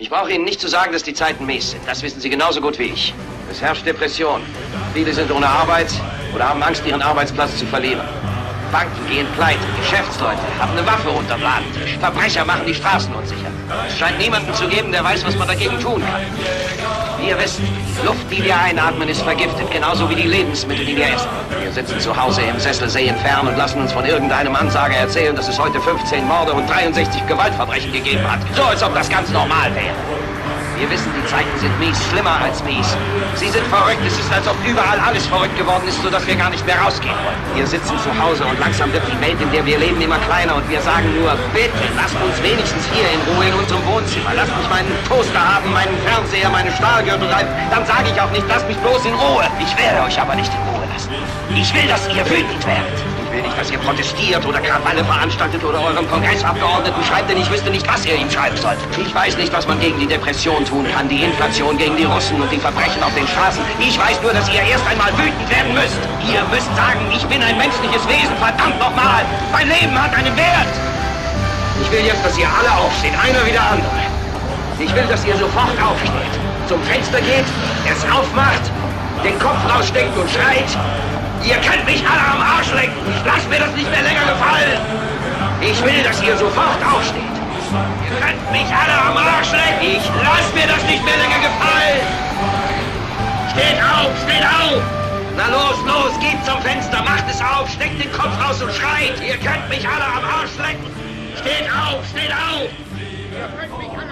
Ich brauche Ihnen nicht zu sagen, dass die Zeiten mies sind. Das wissen Sie genauso gut wie ich. Es herrscht Depression. Viele sind ohne Arbeit oder haben Angst, ihren Arbeitsplatz zu verlieren. Banken gehen pleite, Geschäftsleute haben eine Waffe unterm Ladentisch. Verbrecher machen die Straßen unsicher. Es scheint niemanden zu geben, der weiß, was man dagegen tun kann. Wir wissen, Luft, die wir einatmen, ist vergiftet, genauso wie die Lebensmittel, die wir essen. Wir sitzen zu Hause im Sessel, sehen fern und lassen uns von irgendeinem Ansager erzählen, dass es heute 15 Morde und 63 Gewaltverbrechen gegeben hat. So, als ob das ganz normal wäre. Wir wissen, die Zeiten sind mies, schlimmer als mies. Sie sind verrückt. Es ist, als ob überall alles verrückt geworden ist, sodass wir gar nicht mehr rausgehen wollen. Wir sitzen zu Hause und langsam wird die Welt, in der wir leben, immer kleiner. Und wir sagen nur, bitte, lasst uns wenigstens hier in Ruhe in unserem Wohnzimmer. Lasst mich meinen Toaster haben, meinen Fernseher, meine Stahlgürtel rein. Dann sage ich auch nicht, lasst mich bloß in Ruhe. Ich werde euch aber nicht in Ruhe lassen. Ich will, dass ihr wütend werdet. Ich will protestiert oder Krawalle veranstaltet oder eurem Kongressabgeordneten schreibt, denn ich wüsste nicht, was ihr ihm schreiben sollt. Ich weiß nicht, was man gegen die Depression tun kann, die Inflation gegen die Russen und die Verbrechen auf den Straßen. Ich weiß nur, dass ihr erst einmal wütend werden müsst. Ihr müsst sagen, ich bin ein menschliches Wesen, verdammt nochmal. Mein Leben hat einen Wert. Ich will jetzt, dass ihr alle aufsteht, einer wie der andere. Ich will, dass ihr sofort aufsteht, zum Fenster geht, es aufmacht, den Kopf raussteckt und schreit, ihr könnt mich alle am Arsch lecken, ich lass mir das nicht mehr länger gefallen. Ich will, dass ihr sofort aufsteht. Ihr könnt mich alle am Arsch lecken, ich lass mir das nicht mehr länger gefallen. Steht auf, steht auf! Na los, los, geht zum Fenster, macht es auf, steckt den Kopf raus und schreit. Ihr könnt mich alle am Arsch lecken. Steht auf, steht auf! Ihr könnt mich alle